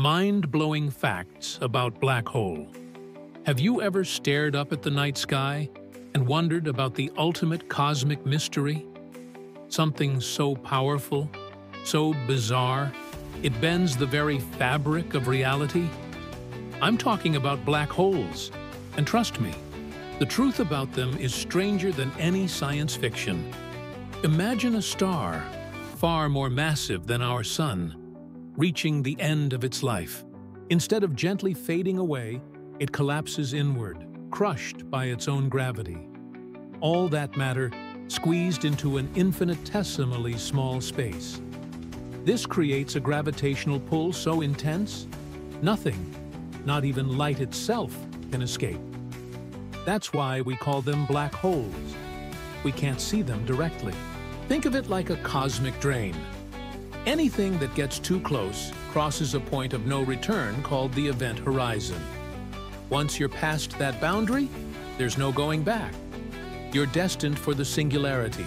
Mind-blowing facts about black hole. Have you ever stared up at the night sky and wondered about the ultimate cosmic mystery? Something so powerful, so bizarre, it bends the very fabric of reality? I'm talking about black holes, and trust me, the truth about them is stranger than any science fiction. Imagine a star, far more massive than our sun, reaching the end of its life. Instead of gently fading away, it collapses inward, crushed by its own gravity. All that matter squeezed into an infinitesimally small space. This creates a gravitational pull so intense, nothing, not even light itself, can escape. That's why we call them black holes. We can't see them directly. Think of it like a cosmic drain. Anything that gets too close crosses a point of no return called the event horizon. Once you're past that boundary, there's no going back. You're destined for the singularity,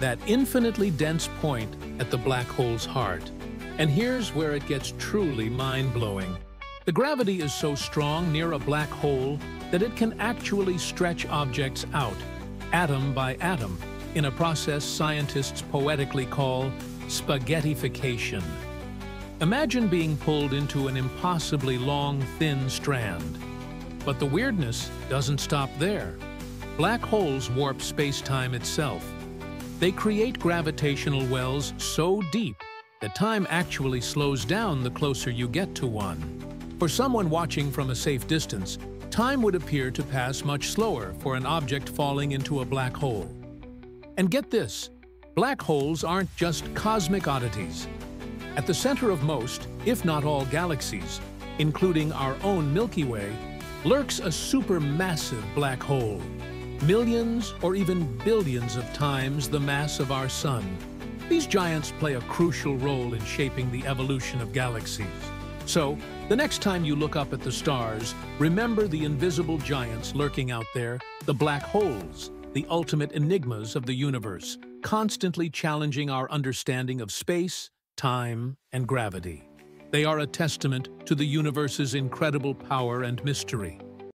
that infinitely dense point at the black hole's heart. And here's where it gets truly mind-blowing. The gravity is so strong near a black hole that it can actually stretch objects out, atom by atom, in a process scientists poetically call spaghettification. Imagine being pulled into an impossibly long, thin strand. But the weirdness doesn't stop there. Black holes warp space-time itself, they create gravitational wells so deep that time actually slows down the closer you get to one. For someone watching from a safe distance, time would appear to pass much slower for an object falling into a black hole. And get this, black holes aren't just cosmic oddities. At the center of most, if not all galaxies, including our own Milky Way, lurks a supermassive black hole millions or even billions of times the mass of our Sun. These giants play a crucial role in shaping the evolution of galaxies. So, the next time you look up at the stars, remember the invisible giants lurking out there, the black holes, the ultimate enigmas of the universe, constantly challenging our understanding of space, time, and gravity. They are a testament to the universe's incredible power and mystery.